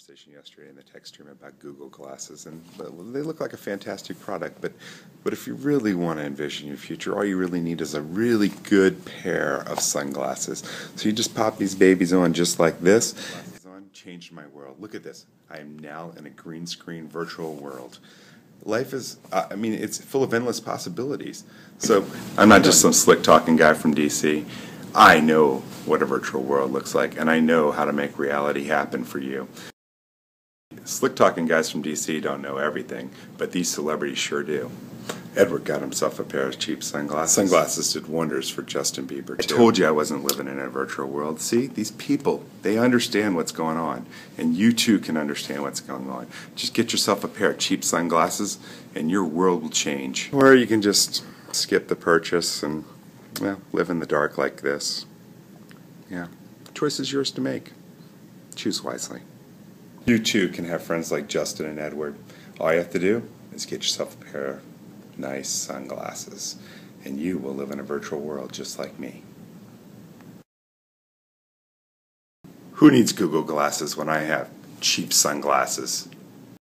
conversation yesterday in the text stream about Google glasses, and they look like a fantastic product. But, but if you really want to envision your future, all you really need is a really good pair of sunglasses. So you just pop these babies on just like this. On changed my world. Look at this. I am now in a green screen virtual world. Life is, uh, I mean, it's full of endless possibilities. So I'm not just some slick talking guy from DC. I know what a virtual world looks like, and I know how to make reality happen for you. Slick talking guys from DC don't know everything, but these celebrities sure do. Edward got himself a pair of cheap sunglasses. Sunglasses did wonders for Justin Bieber, too. I told you I wasn't living in a virtual world. See, these people, they understand what's going on, and you too can understand what's going on. Just get yourself a pair of cheap sunglasses, and your world will change. Or you can just skip the purchase and well, live in the dark like this. Yeah, choice is yours to make. Choose wisely. You too can have friends like Justin and Edward. All you have to do is get yourself a pair of nice sunglasses, and you will live in a virtual world just like me. Who needs Google glasses when I have cheap sunglasses?